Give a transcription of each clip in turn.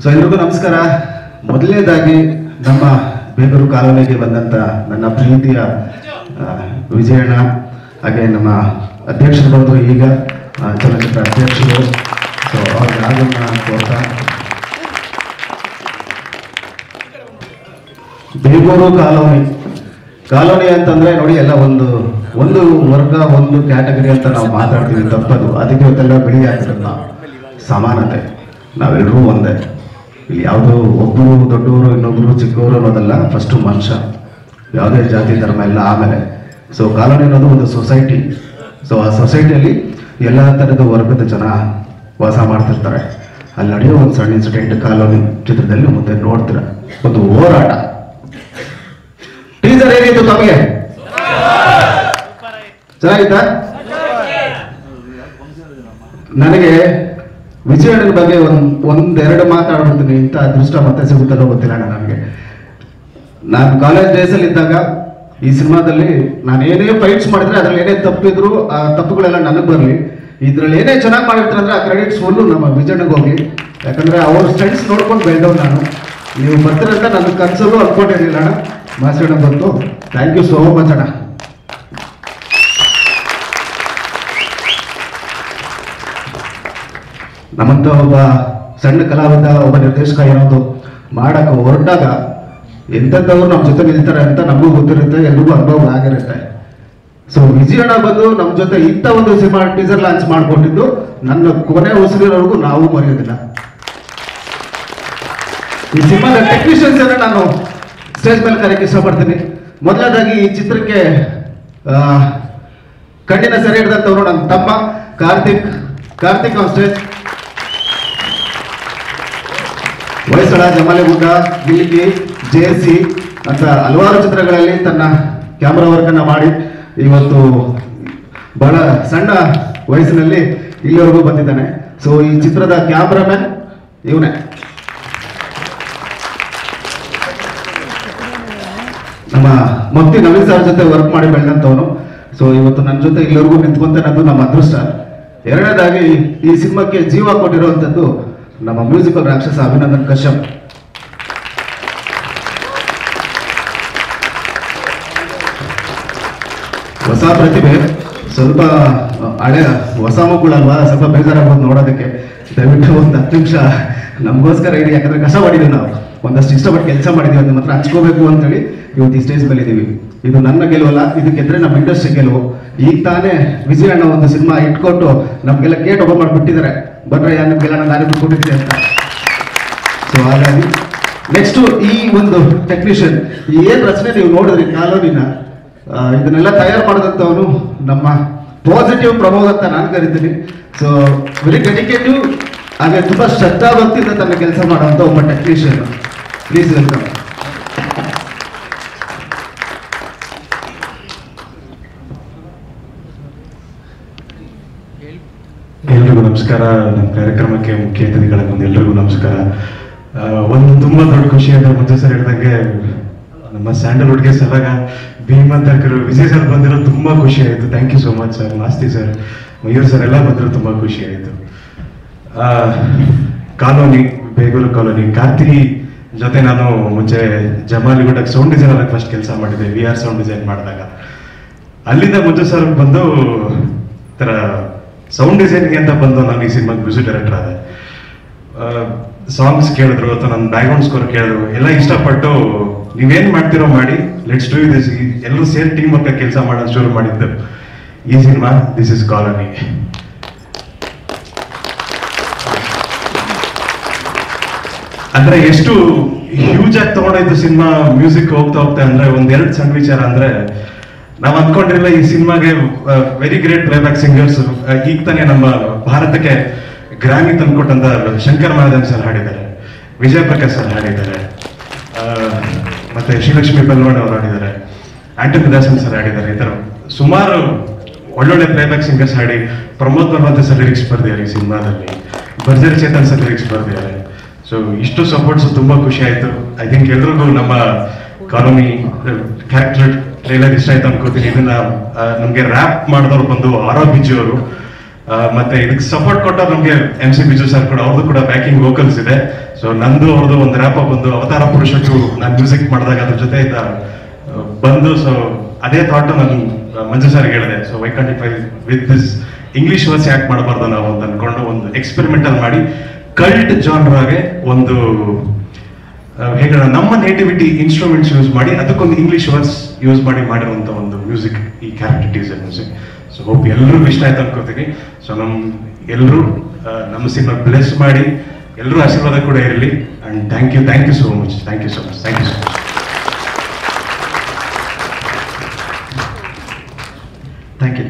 So ಎಲ್ರಿಗೂ ನಮಸ್ಕಾರ. ಮೊದಲನೇದಾಗಿ ನಮ್ಮ ಬೇಗೂರು ಕಾಲೋನಿಗೆ ಬಂದಂತ ನನ್ನ ಪ್ರೀತಿಯ ವಿಜಯಣ್ಣ, ಹಾಗೆ ನಮ್ಮ ಅಧ್ಯಕ್ಷರು ಬಂದರು ಈಗ ಚಲನಚಿತ್ರ ಅಧ್ಯಕ್ಷರು. ಸೊ ಅವ್ರಿಗೆ ಆಗಮನ ಕೋರ್ತಾ ಬೇಗೂರು ಕಾಲೋನಿ. ಕಾಲೋನಿ ಅಂತಂದ್ರೆ ನೋಡಿ, ಎಲ್ಲ ಒಂದು ಒಂದು ವರ್ಗ, ಒಂದು ಕ್ಯಾಟಗರಿ ಅಂತ ನಾವು ಮಾತಾಡ್ತೀವಿ ತಪ್ಪದು. ಅದಕ್ಕೆ ಇವತ್ತೆಲ್ಲ ಬಿಳಿ ಹಾಕಿರೋದು ಸಮಾನತೆ. ನಾವೆಲ್ಲರೂ ಒಂದೇ. ಇಲ್ಲಿ ಯಾವುದೋ ಒಬ್ಬರು ದೊಡ್ಡವರು ಇನ್ನೊಬ್ಬರು ಚಿಕ್ಕವರು ಅನ್ನೋದಲ್ಲ ಫಸ್ಟು ಮನುಷ್ಯ. ಯಾವುದೇ ಜಾತಿ, ಧರ್ಮ ಎಲ್ಲ ಆಮೇಲೆ. ಸೊ ಕಾಲೋನಿ ಅನ್ನೋದು ಒಂದು ಸೊಸೈಟಿ ಸೊ ಆ ಸೊಸೈಟಿಯಲ್ಲಿ ಎಲ್ಲ ಥರದ ವರ್ಗದ ಜನ ವಾಸ ಮಾಡ್ತಿರ್ತಾರೆ. ಅಲ್ಲಿ ನಡೆಯೋ ಒಂದು ಸಣ್ಣ ಇನ್ಸಿಡೆಂಟ್ ಕಾಲೋನಿ ಚಿತ್ರದಲ್ಲಿ ಮುಂದೆ ನೋಡ್ತೀರ. ಒಂದು ಹೋರಾಟ. ಟೀಸರ್ ಏನಿತ್ತು ತಮಗೆ? ಚೆನ್ನಾಗಿತ್ತಾ? ನನಗೆ ವಿಜಯಣ್ಣನ ಬಗ್ಗೆ ಒಂದ್, ಒಂದೆರಡು ಮಾತಾಡ್ಬಿಡ್ತೀನಿ ಇಂಥ ಅದೃಷ್ಟ ಮತ್ತೆ ಸಿಗುತ್ತಲ್ಲೋ ಗೊತ್ತಿಲ್ಲ ನನಗೆ. ನಾನು ಕಾಲೇಜ್ ಡೇಸ್ ಅಲ್ಲಿ ಇದ್ದಾಗ ಈ ಸಿನಿಮಾದಲ್ಲಿ ನಾನು ಏನೇ ಫೈಟ್ಸ್ ಮಾಡಿದ್ರೆ ಅದ್ರಲ್ಲಿ ಏನೇ ತಪ್ಪಿದ್ರು, ಆ ತಪ್ಪುಗಳೆಲ್ಲ ನನಗೆ ಬರಲಿ. ಇದ್ರಲ್ಲಿ ಏನೇ ಚೆನ್ನಾಗಿ ಮಾಡಿರ್ತಾರೆ ಅಂದ್ರೆ ಆ ಕ್ರೆಡಿಟ್ಸ್ ಫುಲ್ಲು ನಮ್ಮ ವಿಜಯಣ್ಣಗೆ ಹೋಗಿ ಯಾಕಂದ್ರೆ ಅವ್ರ ಸ್ಟ್ರೆಂಡ್ಸ್ ನೋಡ್ಕೊಂಡು ಬೆಳೆದವ್ ನಾನು. ನೀವು ಬರ್ತೀರಂತ ನನ್ನ ಕನ್ಸಲ್ಲೂ ಅನ್ಕೊಂಡಿರ್ಲಿಲ್ಲ ಅಣ್ಣ. ಮಾಸಣ್ಣ ಬಂತು. ಥ್ಯಾಂಕ್ ಯು ಸೋ ಮಚ್ ಅಣ್ಣ. ನಮ್ಮಂತ ಒಬ್ಬ ಸಣ್ಣ ಕಲಾವಿದ, ಒಬ್ಬ ನಿರ್ದೇಶಕ ಏನಾದ್ರು ಮಾಡಕ್ಕೆ ಹೊರಟಾಗ ಎಂತೆಂಥವ್ರು ನಮ್ಮ ಜೊತೆ ನಿಲ್ತಾರೆ ಅಂತ ನಮಗೂ ಗೊತ್ತಿರುತ್ತೆ, ಎಲ್ರಿಗೂ ಅನುಭವ ಆಗಿರುತ್ತೆ. ಸೊ ವಿಜಯಣ್ಣ ಬಂದು ನಮ್ಮ ಜೊತೆ ಇಂಥ ಒಂದು ಸಿನಿಮಾ ಟೀಸರ್ ಲಾಂಚ್ ಮಾಡಿಕೊಟ್ಟಿದ್ದು, ನನ್ನ ಕೊನೆ ಉಸಿರಿರೋವರೆಗೂ ನಾವು ಮರೆಯೋದಿಲ್ಲ. ಈ ಸಿನಿಮಾದ ಟೆಕ್ನಿಷಿಯನ್ಸ್ ಅನ್ನ ನಾನು ಸ್ಟೇಜ್ ಮೇಲೆ ಕರೆಯಕ್ಕೆ ಇಷ್ಟಪಡ್ತೀನಿ. ಮೊದಲನೇದಾಗಿ ಈ ಚಿತ್ರಕ್ಕೆ ಕಣ್ಣಿನ ಸೆರೆ ಹಿಡಿದಂಥವ್ರು ನನ್ನ ತಮ್ಮ, ಕಾರ್ತಿಕ್ ಕಾರ್ತಿಕ್ ಆನ್ ಸ್ಟೇಜ್ ಹೊಯ್ಸಳ ಜಮಲೆಗುಡ್ಡ ಗಿಲಿಗಿ ಜೇಸಿ ಅಂತ ಹಲವಾರು ಚಿತ್ರಗಳಲ್ಲಿ ತನ್ನ ಕ್ಯಾಮ್ರಾ ವರ್ಕ್ ಅನ್ನ ಮಾಡಿ ಇವತ್ತು ಬಹಳ ಸಣ್ಣ ವಯಸ್ಸಿನಲ್ಲಿ ಇಲ್ಲಿವರೆಗೂ ಬಂದಿದ್ದಾನೆ. ಸೊ ಈ ಚಿತ್ರದ ಕ್ಯಾಮ್ರಾಮನ್ ಇವನೇ. ನಮ್ಮ ಮಕ್ತಿ ನವೀನ್ ಸರ್ ಜೊತೆ ವರ್ಕ್ ಮಾಡಿ ಬೆಳೆದಂಥವನು. ಸೊ ಇವತ್ತು ನನ್ನ ಜೊತೆ ಇಲ್ಲಿವರೆಗೂ ನಿಂತ್ಕೊಂತ ನಮ್ಮ ಅದೃಷ್ಟ. ಎರಡನೇದಾಗಿ ಈ ಸಿನಿಮಾಕ್ಕೆ ಜೀವ ಕೊಟ್ಟಿರುವಂಥದ್ದು ನಮ್ಮ ಮ್ಯೂಸಿಕಲ್ ರಾಕ್ಷಸ ಅಭಿನಂದನ್ ಕಶ್ಯಪ್. ಹೊಸ ಪ್ರತಿಭೆ, ಸ್ವಲ್ಪ ಹಳೆ ಹೊಸ ಮಕ್ಕಳಲ್ವಾ ಸ್ವಲ್ಪ ಬೇಜಾರಾಗ್ಬೋದು ನೋಡೋದಕ್ಕೆ. ದಯವಿಟ್ಟು ಒಂದು ಹತ್ತು ನಿಮಿಷ. ನಮಗೋಸ್ಕರ ಇರಿ, ಯಾಕಂದ್ರೆ ಕಷ್ಟ ಮಾಡಿದ್ದೀವಿ ನಾವು. ಒಂದಷ್ಟು ಇಷ್ಟಪಟ್ಟು ಕೆಲಸ ಮಾಡಿದ್ದೀವಿ ಅದನ್ನ ಹತ್ರ ಹಂಚ್ಕೋಬೇಕು ಅಂತೇಳಿ ಇವತ್ತು ಈ ಸ್ಟೇಜ್ ಮೇಲೆ ಇದ್ದೀವಿ ಇದು ನನ್ನ ಗೆಲುವಲ್ಲ ಇದಕ್ಕೆದ್ರೆ ನಮ್ಮ ಇಂಡಸ್ಟ್ರಿ ಗೆಲುವು. ಈಗ ತಾನೇ ವಿಜಯಣ್ಣ ಒಂದು ಸಿನಿಮಾ ಇಟ್ಕೊಟ್ಟು ನಮಗೆಲ್ಲ ಗೇಟ್ ಓಪನ್ ಮಾಡಿಬಿಟ್ಟಿದ್ದಾರೆ. ಬಟ್ರೆ ನಿಮ್ಗೆಲ್ಲ ನಾನು ಕೊಟ್ಟಿದ್ದೆ ಅಂತ. ಸೊ ಹಾಗಾಗಿ ನೆಕ್ಸ್ಟ್ ಈ ಒಂದು ಟೆಕ್ನಿಷಿಯನ್ ಏನ್ ರಚನೆ ನೀವು ನೋಡಿದ್ರಿ ಕಾಲೋನಿನ? ಇದನ್ನೆಲ್ಲ ತಯಾರು ಮಾಡಿದಂಥವನು ನಮ್ಮ ಪಾಸಿಟಿವ್ ಪ್ರಮೋದ್ ಅಂತ ನಾನು ಕರಿತೀನಿ. ಸೊ ವೆರಿ ಡೆಡಿಕೇಟಿವ್ ಹಾಗೆ ತುಂಬಾ ಶ್ರದ್ಧಾ ಭಕ್ತಿಯಿಂದ ತನ್ನ ಕೆಲಸ ಮಾಡುವಂತ ಒಬ್ಬ ಟೆಕ್ನಿಷಿಯನ್ ಪ್ಲೀಸ್ ವೆಲ್ಕಮ್ ನಮಸ್ಕಾರ. ನಮ್ಮ ಕಾರ್ಯಕ್ರಮಕ್ಕೆ ಮುಖ್ಯ ಅತಿಥಿಗಳ ಬಂದು ಎಲ್ರಿಗೂ ನಮಸ್ಕಾರ. ಒಂದು ತುಂಬಾ ದೊಡ್ಡ ಖುಷಿ ಅಂತ ಮುಂಚೆ ಸರ್ ಹೇಳಿದಂಗೆ, ನಮ್ಮ ಸ್ಯಾಂಡಲ್ವುಡ್ಗೆ ಸಲಾಗ ಭೀಮಂತಕರು ವಿಜಯ್ ಸರ್ ಬಂದಿರೋ ತುಂಬಾ ಖುಷಿ ಆಯಿತು. Thank you so much sir Masti sir Mayur sir ಎಲ್ಲ ಬಂದಿರೋ ತುಂಬಾ ಖುಷಿ ಆಯಿತು. ಕಾಲೋನಿ, ಬೇಗೂರು ಕಾಲೋನಿ ಕಾರ್ತಿ ಜೊತೆ ನಾನು ಮುಂಚೆ ಜಮಾಲಿಗುಡ್ಡಕ್ಕೆ ಸೌಂಡ್ ಡಿಸೈನ್ ಅದಕ್ಕೆ ಫಸ್ಟ್ ಕೆಲಸ ಮಾಡಿದ್ದೆ. ವಿ ಆರ್ ಸೌಂಡ್ ಡಿಸೈನ್ ಮಾಡಿದಾಗ. ಅಲ್ಲಿಂದ ಮುಂಚೆ ಸರ್ ಬಂದು ತರ ಸೌಂಡ್ ಡಿಸೈನ್ಗೆ ಅಂತ ಬಂದು ನಾನು ಈ ಸಿನಿಮಾಗೆ ಮ್ಯೂಸಿಕ್ ಡೈರೆಕ್ಟರ್ ಆದೆ. ಸಾಂಗ್ಸ್ ಕೇಳಿದ್ರು ಅಥವಾ ನನ್ನ ಬ್ಯಾಕ್ಗ್ರೌಂಡ್ ಸ್ಕೋರ್ ಕೇಳಿದ್ರು, ಎಲ್ಲ ಇಷ್ಟಪಟ್ಟು ನೀವೇನು ಮಾಡ್ತಿರೋ ಮಾಡಿ ಲೆಟ್ಸ್ ಡೂ ದಿಸ್ ಎಲ್ಲರೂ ಸೇರಿ ಟೀಮ್ ವರ್ಕ್ ಕೆಲಸ ಮಾಡೋದು ಶುರು ಮಾಡಿದ್ದು. ಈ ಸಿನಿಮಾ ದಿಸ್ ಇಸ್ ಕಾಲನಿ ಅಂದ್ರೆ ಎಷ್ಟು ಹ್ಯೂಜ್ ಆಗಿ ತಗೊಂಡಿದ್ದು ಸಿನಿಮಾ ಮ್ಯೂಸಿಕ್ ಹೋಗ್ತಾ ಹೋಗ್ತಾ ಅಂದ್ರೆ ಒಂದೆರಡು ಸಣ್ಣ ವಿಚಾರ ಅಂದ್ರೆ ನಾವ್ ಅಂದ್ಕೊಂಡಿರಲಿಲ್ಲ ಈ ಸಿನಿಮಾಗೆ ವೆರಿ ಗ್ರೇಟ್ ಪ್ಲೇಬ್ಯಾಕ್ ಸಿಂಗರ್ಸ್ ಈಗ ತಾನೇ ನಮ್ಮ ಭಾರತಕ್ಕೆ ಗ್ರಾಮಿ ತಂದ್ಕೊಟ್ಟಂತ ಶಂಕರ್ ಮಹಾದೇವ್ ಸರ್ ಹಾಡಿದ್ದಾರೆ, ವಿಜಯ್ ಪ್ರಕಾಶ್ ಸರ್ ಹಾಡಿದ್ದಾರೆ ಮತ್ತೆ ಶ್ರೀಲಕ್ಷ್ಮಿ ಪಲ್ವಾಡ್ ಅವರು ಹಾಡಿದ್ದಾರೆ ಆಂಟನಿ ದಾಸನ್ ಸರ್ ಹಾಡಿದ್ದಾರೆ, ಈ ಥರ ಸುಮಾರು ಒಳ್ಳೊಳ್ಳೆ ಪ್ಲೇಬ್ಯಾಕ್ ಸಿಂಗರ್ಸ್ ಹಾಡಿ ಪ್ರಮೋದ್ ಪರ್ವತ ಸರ್ ಲಿರಿಕ್ಸ್ ಬರ್ದಿದ್ದಾರೆ ಈ ಸಿನಿಮಾದಲ್ಲಿ, ಭರ್ಜರಿ ಚೇತನ್ ಸರ್ ಲಿರಿಕ್ಸ್ ಬರ್ದಿದ್ದಾರೆ. ಸೊ ಇಷ್ಟು ಸಪೋರ್ಟ್ಸ್ ತುಂಬಾ ಖುಷಿ ಆಯ್ತು. ಐ ಥಿಂಕ್ ಎಲ್ರಿಗೂ ನಮ್ಮ ಕಾಲೋನಿ ಕ್ಯಾರೆಕ್ಟರ್ ಟ್ರೈಲರ್ ಇಷ್ಟ ಆಯ್ತು ಅನ್ಕೋತೀನಿ. ಇದನ್ನ ನಮಗೆ ರ್ಯಾಪ್ ಮಾಡಿದವ್ರು ಬಂದು ಆರೋ ಬಿಜಿ ಅವರು. ಮತ್ತೆ ಇದಕ್ಕೆ ಸಪೋರ್ಟ್ ಕೊಟ್ಟ ನಮಗೆ ಎಂ ಸಿ ಬಿಜು ಸರ್ ಕೂಡ ಅವ್ರದ್ದು ಕೂಡ ಬ್ಯಾಕಿಂಗ್ ವೋಕಲ್ಸ್ ಇದೆ. ಸೊ ನಂದು ಅವ್ರದ್ದು ಒಂದು ರ್ಯಾಪ್ ಬಂದು ಅವತಾರ ಪುರುಷ ಟು ನಾನು ಮ್ಯೂಸಿಕ್ ಮಾಡಿದಾಗ ಅದ್ರ ಜೊತೆ ಬಂದು ಸೊ ಅದೇ ಥಾಟ್ ನಾನು ಮಂಜು ಸರ್ ಹೇಳಿದೆ. So why can't it with this English verse ಯಾಕೆ ಮಾಡಬಾರ್ದು ನಾವು ಅಂತ ಅನ್ಕೊಂಡು ಒಂದು ಎಕ್ಸ್ಪೆರಿಮೆಂಟಲ್ ಮಾಡಿ ಕಲ್ಟ್ ಜಾನ್ರಾಗೆ ಒಂದು ಆ, ಹೇಗೋಣ ನಮ್ಮ ನೇಟಿವಿಟಿ ಇನ್ಸ್ಟ್ರೂಮೆಂಟ್ಸ್ ಯೂಸ್ ಮಾಡಿ ಅದಕ್ಕೊಂದು ಇಂಗ್ಲಿಷ್ ವರ್ಡ್ಸ್ ಯೂಸ್ ಮಾಡಿ ಮಾಡಿರುವಂತ ಒಂದು ಮ್ಯೂಸಿಕ್ ಈ character teaser music so hope ಎಲ್ಲರೂ ಇಷ್ಟ ಆಯ್ತು ಅನ್ಕೋತೀನಿ. ಸೊ ನಮ್ ಎಲ್ಲರೂ ನಮ್ಮ ಸಿನಿಮಾ ಬ್ಲೆಸ್ ಮಾಡಿ ಎಲ್ಲರೂ ಆಶೀರ್ವಾದ ಕೂಡ ಇರಲಿ. And thank you thank you so much thank you so much thank you so much thank you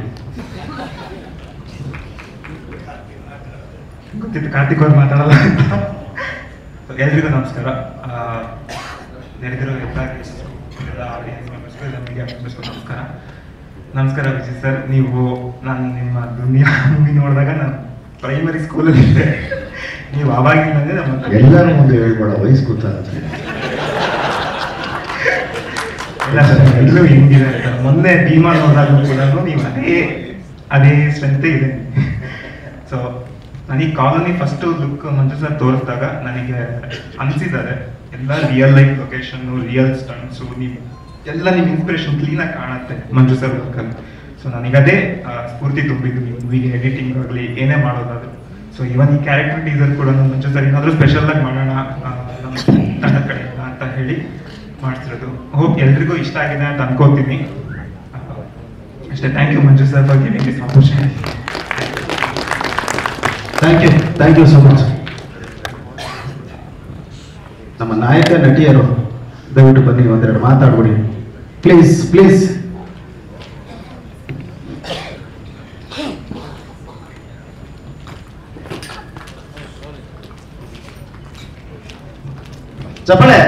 ಗೊತ್ತಿತ್ತು ಕಾರ್ತಿಕ್ ಅವ್ರು ಮಾತಾಡಲ್ಲ ಎಲ್ರಿಗೂ ನಮಸ್ಕಾರ. ನೆರೆದಿರೋ ಎಲ್ಲ ಎಲ್ಲ ಆಡಿಯನ್ಸ್ ಮೆಂಬರ್ಸ್ಗೂ ಎಲ್ಲ ಮೀಡಿಯಾ ಮೆಂಬರ್ಸ್ಗೂ ನಮಸ್ಕಾರ. ನಮಸ್ಕಾರ ವಿಜಯ್ ಸರ್. ನೀವು ನಾನು ನಿಮ್ಮ ದುನಿಯಾ ಮೂವಿ ನೋಡಿದಾಗ ನಾನು ಪ್ರೈಮರಿ ಸ್ಕೂಲಲ್ಲಿ ಇದ್ದೆ. ನೀವು ಆವಾಗಿಂದ ನಮ್ಮ ಎಲ್ಲರೂ ಮುಂದೆ ಹೇಳ್ಬೇಡ ವಯಸ್ಸು ಗೊತ್ತಾಗುತ್ತೆ ಇಲ್ಲ ಸರ್ ಎಲ್ಲರೂ ಹಿಂಗಿದೆ ಸರ್? ಮೊನ್ನೆ ಭೀಮಾ ನೋಡಿದಾಗ ಕೂಡ ನೀವು ಅದೇ ಅದೇ ಸ್ಟ್ರೆಂತೇ ಇದೆ. ಸೊ ನನಗೆ colony first look Manju sir ತೋರಿಸಿದಾಗ ನನಗೆ ಅನಿಸಿದ್ದಾರೆ. ಎಲ್ಲ real life location real stunts ನೀವು ಎಲ್ಲ ನಿಮ್ಮ ಇನ್ಸ್ಪಿರೇಷನ್ ಕ್ಲೀನಾಗಿ ಕಾಣುತ್ತೆ ಮಂಜು ಸರ್ ವರ್ಕಲ್ಲಿ ಸೊ ನನಗೆ ಅದೇ ಸ್ಫೂರ್ತಿ ತುಂಬಿದ್ದು ಮೂವಿಗೆ ಎಡಿಟಿಂಗ್ ಆಗಲಿ, ಏನೇ ಮಾಡೋದಾದ್ರು. ಸೊ ಇವನ್ ಈ ಕ್ಯಾರೆಕ್ಟರ್ ಟೀಸರ್ ಕೂಡ ಮಂಜು ಸರ್ ಏನಾದರೂ ಸ್ಪೆಷಲ್ ಆಗಿ ಮಾಡೋಣ ನಮ್ಮ ತಂಡದ ಕಡೆಯಿಂದ ಅಂತ ಹೇಳಿ ಮಾಡ್ತಿರೋದು. ಹೋಪ್ ಎಲ್ರಿಗೂ ಇಷ್ಟ ಆಗಿದೆ ಅಂತ ಅನ್ಕೋತೀನಿ. ಅಷ್ಟೇ thank you Manju sir this opportunity thank you thank you so much ನಮ್ಮ ನಾಯಕ, ನಟಿಯರು, ದಯವಿಟ್ಟು ಬನ್ನಿ, ಒಂದೆರಡು ಮಾತಾಡ್ಬಿಡಿ ಪ್ಲೀಸ್ ಪ್ಲೀಸ್ ಚಪ್ಪಳೆ!